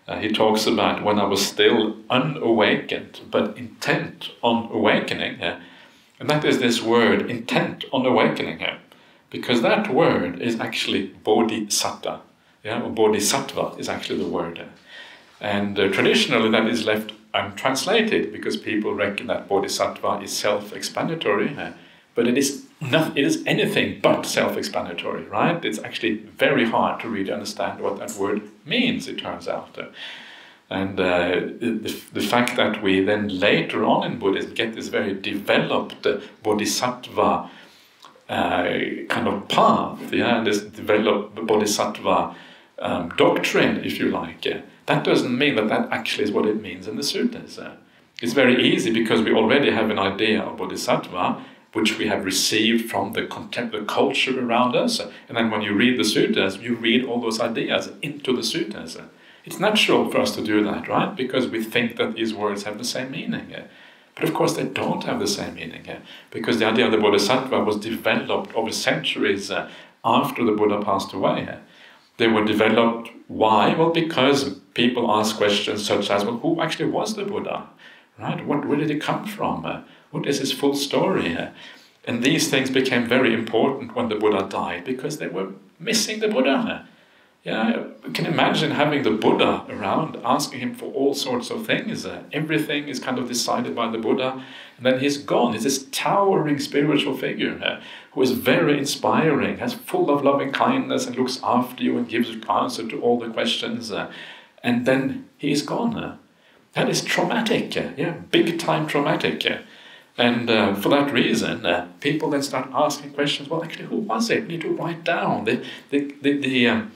uh, he talks about when I was still unawakened but intent on awakening. Yeah, and that is this word, intent on awakening. Yeah, because that word is actually bodhisattva. Yeah, or bodhisattva is actually the word. And uh, traditionally, that is left untranslated because people reckon that bodhisattva is self explanatory, uh, but it is, not, it is anything but self explanatory, right? It's actually very hard to really understand what that word means, it turns out. And uh, the, the fact that we then later on in Buddhism get this very developed uh, bodhisattva uh, kind of path, yeah, this developed bodhisattva um, doctrine, if you like that doesn't mean that that actually is what it means in the suttas. Uh, it's very easy because we already have an idea of bodhisattva, which we have received from the contemporary culture around us. And then when you read the sutras, you read all those ideas into the sutras. It's natural for us to do that, right? Because we think that these words have the same meaning. But of course, they don't have the same meaning, here, because the idea of the Bodhisattva was developed over centuries uh, after the Buddha passed away. They were developed, why? Well, because people ask questions such as, well, who actually was the Buddha? Right? What, where did he come from? Uh, what is his full story? And these things became very important when the Buddha died because they were missing the Buddha. Yeah, you can imagine having the Buddha around, asking him for all sorts of things. Uh, everything is kind of decided by the Buddha, and then he's gone. He's this towering spiritual figure uh, who is very inspiring, has full of loving kindness, and looks after you and gives answer to all the questions. Uh, and then he's gone. Uh. that is traumatic, uh, yeah, big time traumatic. Uh. And uh, for that reason, uh, people then start asking questions. Well, actually, who was it? You need to write down the the the, the um,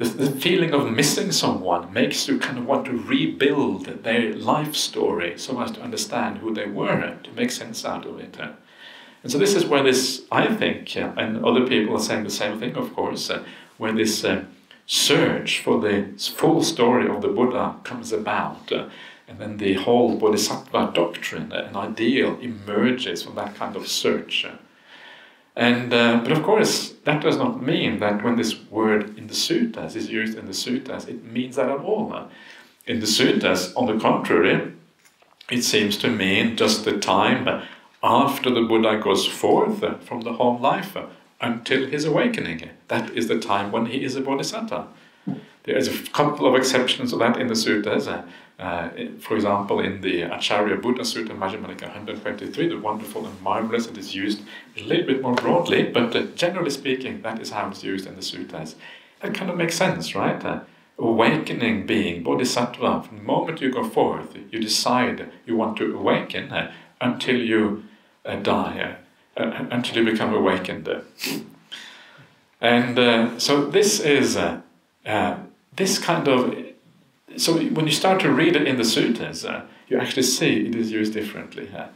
the, the feeling of missing someone makes you kind of want to rebuild their life story so as to understand who they were, to make sense out of it. And so this is where this, I think, and other people are saying the same thing, of course, uh, where this uh, search for the full story of the Buddha comes about. Uh, and then the whole Bodhisattva doctrine, an ideal, emerges from that kind of search. And, uh, but of course, that does not mean that when this word in the suttas is used in the suttas, it means that at all. In the suttas, on the contrary, it seems to mean just the time after the Buddha goes forth from the home life until his awakening. That is the time when he is a bodhisattva. There is a couple of exceptions of that in the suttas. Uh, for example, in the Acchariyabbhuta Sutta, Majjhima Nikaya 123, the wonderful and marvelous, it is used a little bit more broadly, but uh, generally speaking, that is how it's used in the suttas. That kind of makes sense, right? Uh, awakening being, bodhisattva, from the moment you go forth, you decide you want to awaken uh, until you uh, die, uh, until you become awakened. And so this is this kind of so when you start to read it in the sutras, uh, you actually see it is used differently. Uh.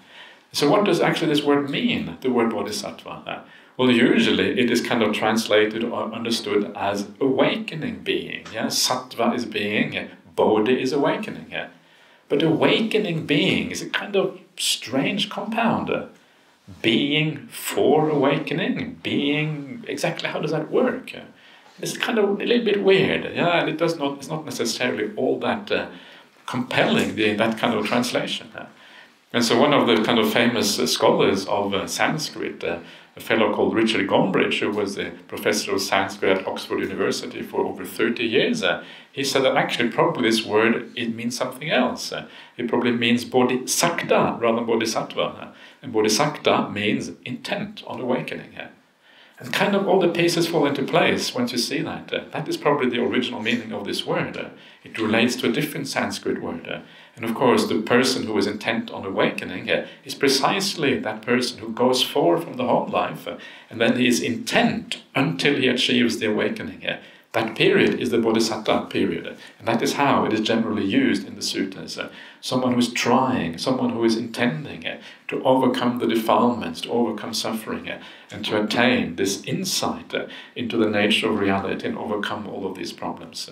So what does actually this word mean, the word bodhisattva? Uh, well, usually it is kind of translated or understood as awakening being. Yeah? Sattva is being, bodhi is awakening. Yeah? But awakening being is a kind of strange compound. Being for awakening, being, exactly how does that work? it's kind of a little bit weird. Yeah, and it does not. It's not necessarily all that uh, compelling. The, that kind of translation. Uh. And so one of the kind of famous uh, scholars of uh, Sanskrit, uh, a fellow called Richard Gombrich, who was a professor of Sanskrit at Oxford University for over 30 years, uh, he said that actually probably this word it means something else. it probably means bodhisakta rather than bodhisattva. And bodhisakta means intent on awakening. here. And kind of all the pieces fall into place once you see that. Uh, that is probably the original meaning of this word. Uh, it relates to a different Sanskrit word. Uh, and of course, the person who is intent on awakening uh, is precisely that person who goes forth from the home life uh, and then he is intent until he achieves the awakening. That period is the bodhisattva period, and that is how it is generally used in the sutras. Someone who is trying, someone who is intending to overcome the defilements, to overcome suffering, and to attain this insight into the nature of reality and overcome all of these problems.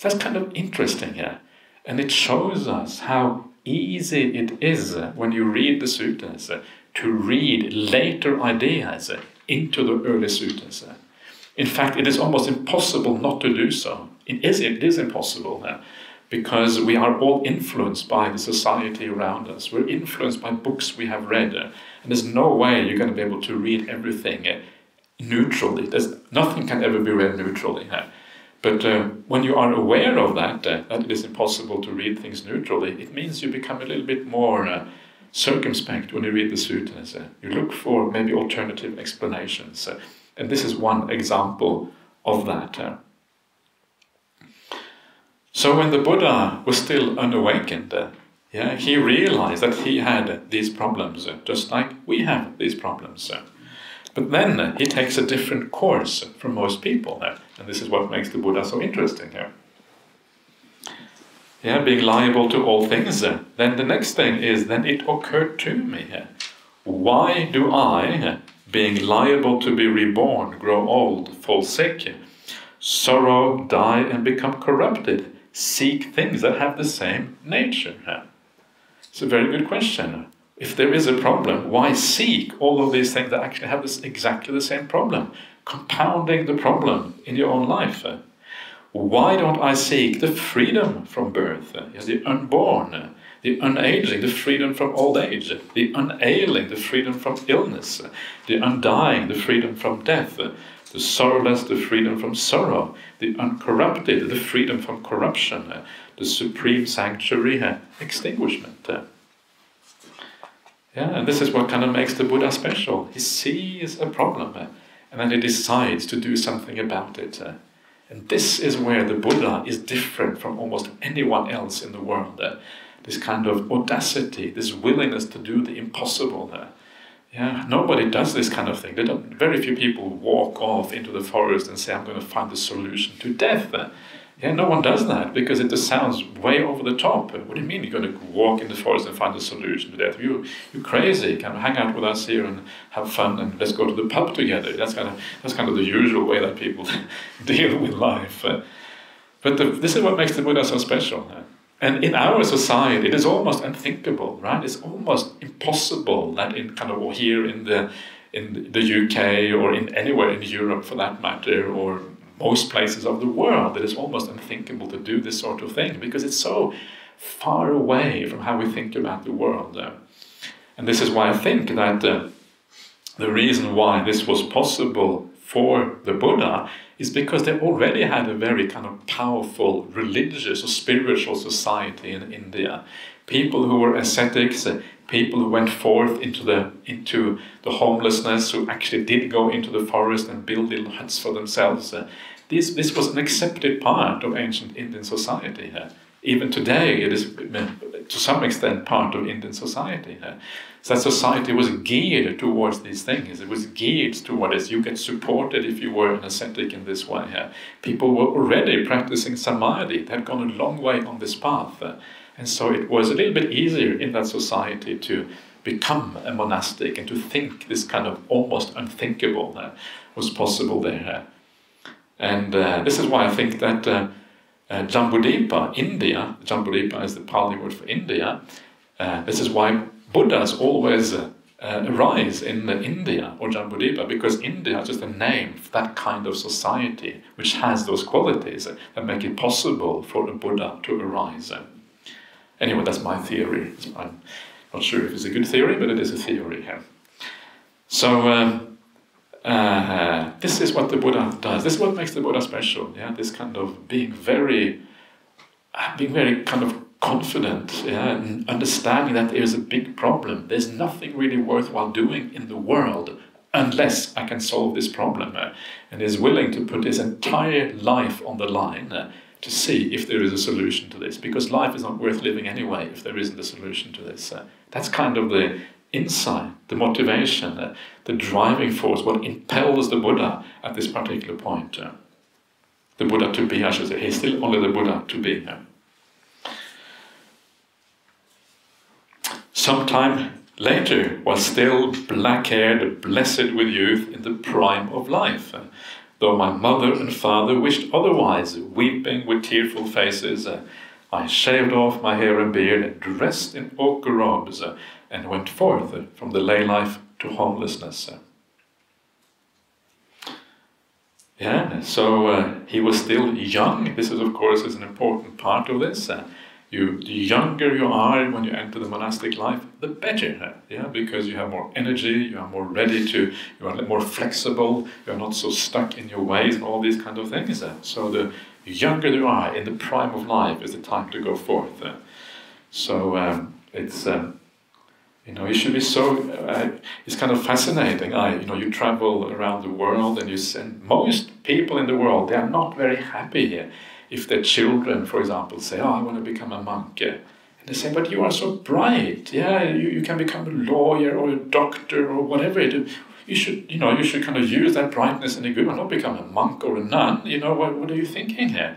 That's kind of interesting here, and it shows us how easy it is when you read the sutras to read later ideas into the early sutras. In fact, it is almost impossible not to do so. It is, it is impossible uh, because we are all influenced by the society around us. We're influenced by books we have read. Uh, and there's no way you're going to be able to read everything uh, neutrally. There's, nothing can ever be read neutrally. But uh, when you are aware of that, uh, that it is impossible to read things neutrally, it means you become a little bit more uh, circumspect when you read the sutras. Uh, you look for maybe alternative explanations. And this is one example of that. So when the Buddha was still unawakened, yeah, he realized that he had these problems, just like we have these problems. But then he takes a different course from most people, and this is what makes the Buddha so interesting here. Yeah, being liable to all things. then the next thing is, then it occurred to me Why do I, being liable to be reborn, grow old, fall sick, sorrow, die, and become corrupted, seek things that have the same nature? It's a very good question. If there is a problem, why seek all of these things that actually have this, exactly the same problem, compounding the problem in your own life? Why don't I seek the freedom from birth, the unborn, the unaging, the freedom from old age, the unailing, the freedom from illness, the undying, the freedom from death, the sorrowless, the freedom from sorrow, the uncorrupted, the freedom from corruption, the supreme sanctuary, uh, extinguishment. Yeah, and this is what kind of makes the Buddha special. He sees a problem uh, and then he decides to do something about it. Uh. And this is where the Buddha is different from almost anyone else in the world this kind of audacity, this willingness to do the impossible. there. yeah, nobody does this kind of thing. very few people walk off into the forest and say, "I'm going to find the solution to death." Yeah, no one does that because it just sounds way over the top. What do you mean you're going to walk in the forest and find the solution to death? You, you're crazy. Come hang out with us here and have fun and let's go to the pub together. That's kind of that's kind of the usual way that people deal with life. But the, this is what makes the Buddha so special. And in our society, it is almost unthinkable, right? It's almost impossible that in kind of here in the in the UK or in anywhere in Europe for that matter, or most places of the world, it is almost unthinkable to do this sort of thing because it's so far away from how we think about the world. And this is why I think that uh, the reason why this was possible for the Buddha is because they already had a very kind of powerful religious or spiritual society in India. People who were ascetics, uh, people who went forth into the into the homelessness, who actually did go into the forest and build little huts for themselves. Uh, this this was an accepted part of ancient Indian society. Even today, it is to some extent part of Indian society. So that society was geared towards these things. It was geared towards you get supported if you were an ascetic in this way. People were already practicing samadhi. They had gone a long way on this path. And so it was a little bit easier in that society to become a monastic and to think this kind of almost unthinkable was possible there. And uh, this is why I think that uh, uh, Jambudvipa, India, Jambudipa is the Pali word for India, uh, this is why Buddhas always uh, uh, arise in India or Jambudipa, because India is just a name for that kind of society which has those qualities that make it possible for a Buddha to arise. Anyway, that's my theory. I'm not sure if it's a good theory, but it is a theory. Yeah. So, um, uh, this is what the Buddha does. This is what makes the Buddha special. Yeah, this kind of being very, being very kind of confident, yeah, and understanding that there is a big problem. There's nothing really worthwhile doing in the world unless I can solve this problem, uh, and is willing to put his entire life on the line. Uh, to see if there is a solution to this, because life is not worth living anyway if there isn't a solution to this. Uh, that's kind of the insight, the motivation, uh, the driving force, what impels the Buddha at this particular point. Uh, the Buddha to be, I should say. He's still only the Buddha to be. Uh. Sometime later, while still black haired, blessed with youth in the prime of life, uh, though my mother and father wished otherwise, weeping with tearful faces, uh, I shaved off my hair and beard dressed in ochre robes uh, and went forth from the lay life to homelessness. Yeah, so uh, he was still young. This is, of course, is an important part of this. Uh, you, the younger you are when you enter the monastic life, the better. Yeah, because you have more energy, you are more ready to, you are more flexible, you are not so stuck in your ways and all these kind of things. So the younger you are in the prime of life is the time to go forth. So um, it's um, you know, you should be so. Uh, it's kind of fascinating. I, you know, you travel around the world, and you send most people in the world. They are not very happy here. if their children, for example, say, "Oh, I want to become a monk," and they say, "But you are so bright. Yeah, you, you can become a lawyer or a doctor or whatever it is. You should, you know, you should kind of use that brightness in a good way, not become a monk or a nun. You know, what, what are you thinking here?"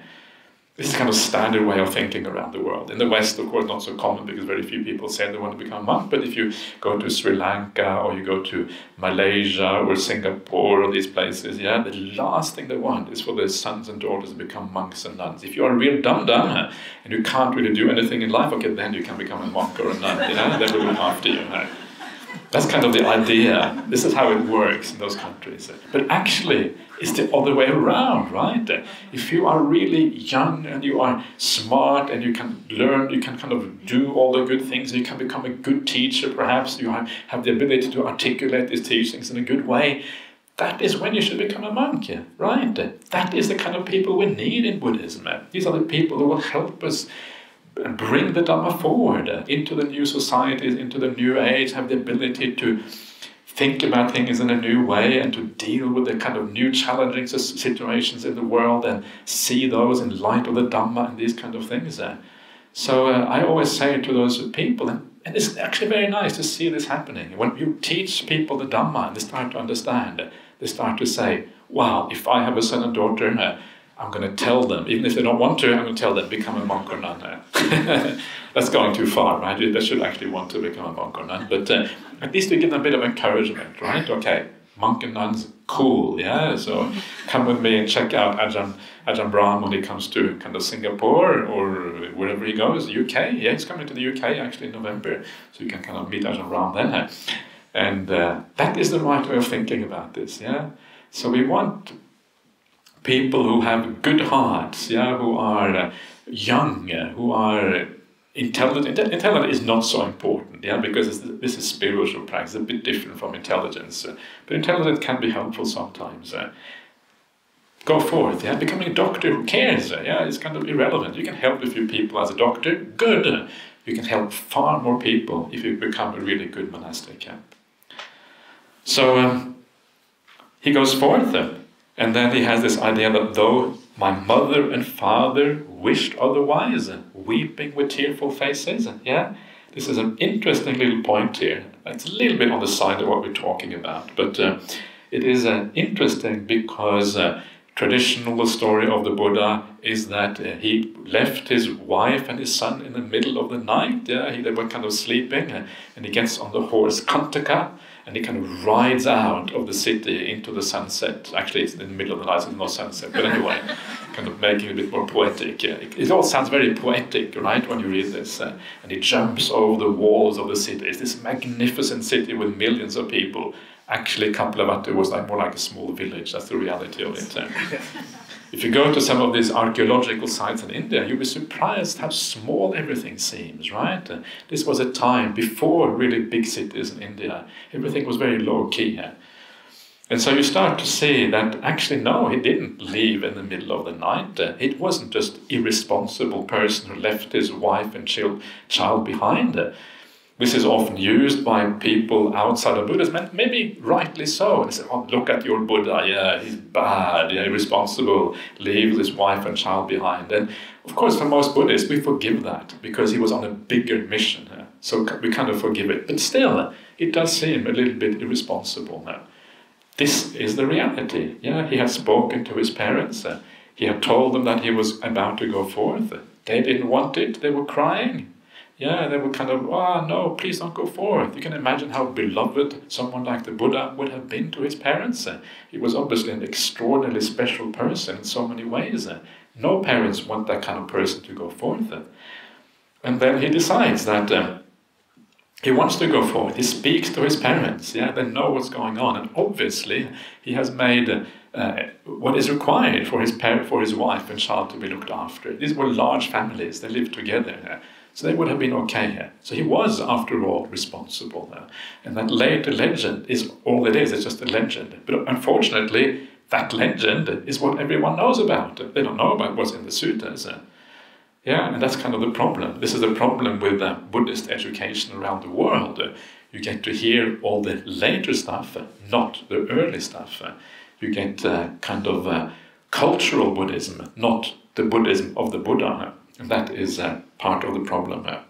This is kind of standard way of thinking around the world. In the West, of course, not so common because very few people say they want to become monk. But if you go to Sri Lanka or you go to Malaysia or Singapore or these places, yeah, the last thing they want is for their sons and daughters to become monks and nuns. If you are a real dum dum and you can't really do anything in life, okay, then you can become a monk or a nun. You know, they will look after you. That's kind of the idea. This is how it works in those countries. But actually, it's the other way around, right? If you are really young and you are smart and you can learn, you can kind of do all the good things, you can become a good teacher, perhaps, you have, have the ability to articulate these teachings in a good way. That is when you should become a monk, right? That is the kind of people we need in Buddhism. These are the people who will help us bring the Dhamma forward into the new societies, into the new age, have the ability to think about things in a new way and to deal with the kind of new challenging situations in the world and see those in light of the Dhamma and these kind of things. So uh, I always say to those people, and, and it's actually very nice to see this happening. When you teach people the Dhamma and they start to understand, they start to say, wow, if I have a son and daughter, uh, I'm going to tell them, even if they don't want to, I'm going to tell them, become a monk or nun. That's going too far, right? They should actually want to become a monk or nun. But uh, at least we give them a bit of encouragement, right? Okay, monk and nuns, cool, yeah? So come with me and check out Ajahn, Ajahn Brahm when he comes to kind of Singapore or wherever he goes, UK. Yeah, he's coming to the UK actually in November. So you can kind of meet Ajahn Brahm then. And uh, that is the right way of thinking about this, yeah? So we want people who have good hearts, yeah, who are uh, young, uh, who are intelligent. Intelligent is not so important, yeah, because this is spiritual practice, a bit different from intelligence. Uh, but intelligence can be helpful sometimes. Go forth, yeah, becoming a doctor, who cares? Yeah, it's kind of irrelevant. You can help a few people as a doctor, good. You can help far more people if you become a really good monastic. Yeah. So um, he goes forth. Uh, and then he has this idea that though my mother and father wished otherwise, weeping with tearful faces, yeah? This is an interesting little point here. It's a little bit on the side of what we're talking about, but uh, it is uh, interesting because uh, traditional story of the Buddha is that uh, he left his wife and his son in the middle of the night. Yeah, he, they were kind of sleeping, uh, and he gets on the horse Kanthaka, and he kind of rides out of the city into the sunset. Actually, it's in the middle of the night, so it's not sunset, but anyway, kind of making it a bit more poetic. It, it, all sounds very poetic, right, when you read this. Uh, and he jumps over the walls of the city. It's this magnificent city with millions of people. Actually, Kapilavatthu was like more like a small village. That's the reality of it. Uh, if you go to some of these archaeological sites in India, you'll be surprised how small everything seems, right? Uh, this was a time before really big cities in India. Everything was very low key. And so you start to see that actually, no, he didn't leave in the middle of the night. Uh, it wasn't just irresponsible person who left his wife and child behind. This is often used by people outside of Buddhism, and maybe rightly so. They say, oh, look at your Buddha, yeah, he's bad, yeah, irresponsible, leave his wife and child behind. And of course, for most Buddhists, we forgive that because he was on a bigger mission. Yeah? So we kind of forgive it. But still, it does seem a little bit irresponsible now. This is the reality. Yeah, he had spoken to his parents. Uh, he had told them that he was about to go forth. They didn't want it. They were crying yeah, they were kind of, oh, no, please don't go forth. You can imagine how beloved someone like the Buddha would have been to his parents. Uh, he was obviously an extraordinarily special person in so many ways. Uh, no parents want that kind of person to go forth. Uh, and then he decides that um, he wants to go forth. He speaks to his parents. Yeah, they know what's going on, and obviously he has made uh, what is required for his parent, for his wife and child to be looked after. These were large families. They lived together. So they would have been okay here. So he was, after all, responsible there. And that later legend is all it is, it's just a legend. But unfortunately, that legend is what everyone knows about. They don't know about what's in the suttas. Yeah, and that's kind of the problem. This is the problem with uh, Buddhist education around the world. You get to hear all the later stuff, not the early stuff. You get uh, kind of uh, cultural Buddhism, not the Buddhism of the Buddha. And that is uh, part of the problem here.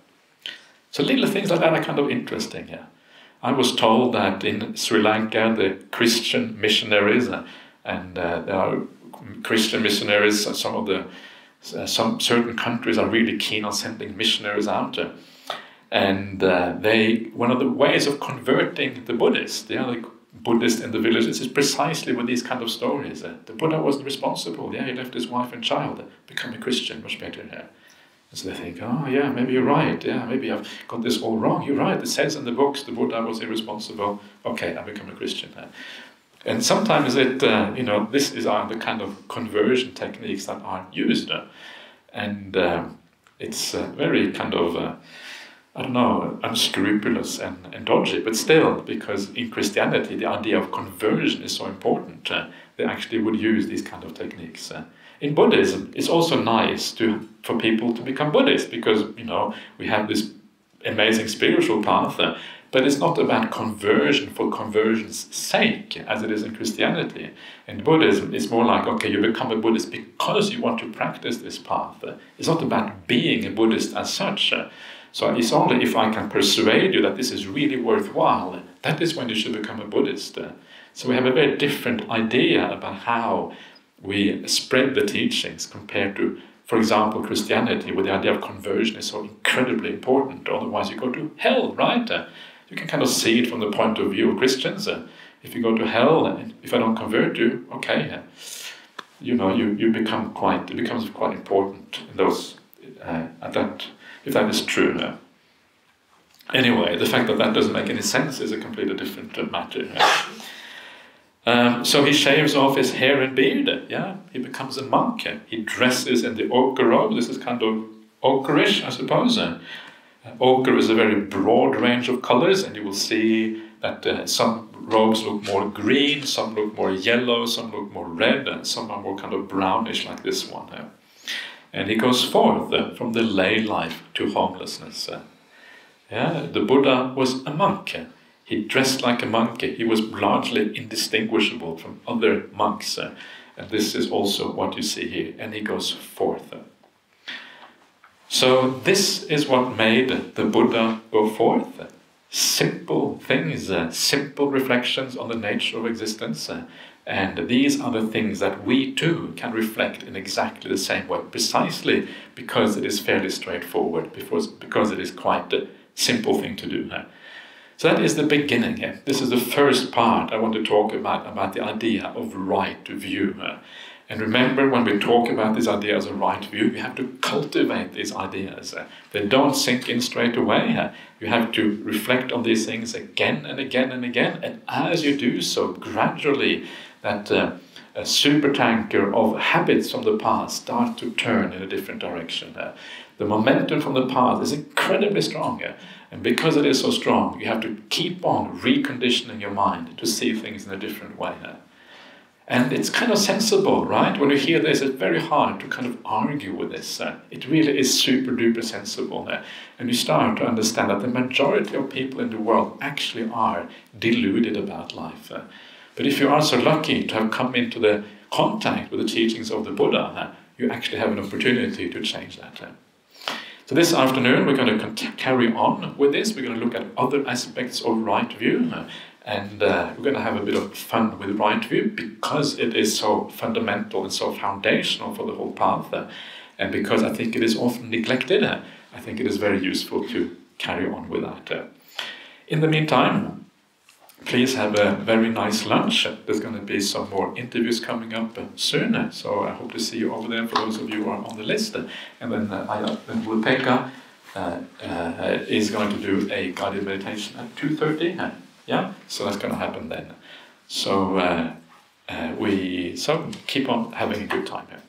So little things like that are kind of interesting here. I was told that in Sri Lanka, the Christian missionaries, uh, and uh, there are Christian missionaries, some of the uh, some certain countries are really keen on sending missionaries out. Uh, and uh, they, one of the ways of converting the Buddhists, the other Buddhists in the village. This is precisely with these kind of stories. Uh, the Buddha wasn't responsible. Yeah, he left his wife and child, become a Christian, much better. Yeah. And so they think, oh yeah, maybe you're right. Yeah, maybe I've got this all wrong. You're right. It says in the books the Buddha was irresponsible. Okay, I become a Christian. Uh, and sometimes it, uh, you know, this is are the kind of conversion techniques that are used, uh, and uh, it's uh, very kind of uh, I don't know, unscrupulous and, and dodgy, but still, because in Christianity the idea of conversion is so important, uh, they actually would use these kind of techniques. Uh, in Buddhism, it's also nice to for people to become Buddhist because you know we have this amazing spiritual path, uh, but it's not about conversion for conversion's sake, as it is in Christianity. In Buddhism, it's more like okay, you become a Buddhist because you want to practice this path. Uh, it's not about being a Buddhist as such. So it's only if I can persuade you that this is really worthwhile, that is when you should become a Buddhist. So we have a very different idea about how we spread the teachings compared to, for example, Christianity, where the idea of conversion is so incredibly important. Otherwise, you go to hell, right? You can kind of see it from the point of view of Christians. If you go to hell, if I don't convert you, okay, you know, you, you become quite, it becomes quite important in those, uh, at that if that is true. No? Anyway, the fact that that doesn't make any sense is a completely different matter. Um, so he shaves off his hair and beard. Yeah, he becomes a monk. He dresses in the ochre robe. This is kind of ochreish, I suppose. Uh, ochre is a very broad range of colors, and you will see that uh, some robes look more green, some look more yellow, some look more red, and some are more kind of brownish, like this one. Uh, and he goes forth uh, from the lay life to homelessness. Uh. Yeah, the Buddha was a monk. He dressed like a monk. He was largely indistinguishable from other monks. Uh, and this is also what you see here. And he goes forth. So, this is what made the Buddha go forth. Simple things, uh, simple reflections on the nature of existence, uh, and these are the things that we too can reflect in exactly the same way, precisely because it is fairly straightforward, because, because it is quite a simple thing to do. So that is the beginning here. This is the first part I want to talk about, about the idea of right view. And remember, when we talk about this idea as a right view, you have to cultivate these ideas. They don't sink in straight away. You have to reflect on these things again and again and again. And as you do so, gradually that uh, supertanker of habits from the past start to turn in a different direction. Uh, the momentum from the past is incredibly strong. Uh, and because it is so strong, you have to keep on reconditioning your mind to see things in a different way. Uh. And it's kind of sensible, right? When you hear this, it's very hard to kind of argue with this. Uh, it really is super duper sensible. Uh, and you start to understand that the majority of people in the world actually are deluded about life. Uh, but if you are so lucky to have come into the contact with the teachings of the Buddha, you actually have an opportunity to change that. So this afternoon we're going to carry on with this. We're going to look at other aspects of right view, and uh, we're going to have a bit of fun with right view because it is so fundamental and so foundational for the whole path, uh, and because I think it is often neglected. Uh, I think it is very useful to carry on with that. Uh. In the meantime, please have a very nice lunch. There's going to be some more interviews coming up soon, so I hope to see you over there for those of you who are on the list. And then uh, uh, uh, is going to do a guided meditation at 2.30. Yeah, so that's going to happen then. So uh, uh, we so keep on having a good time here.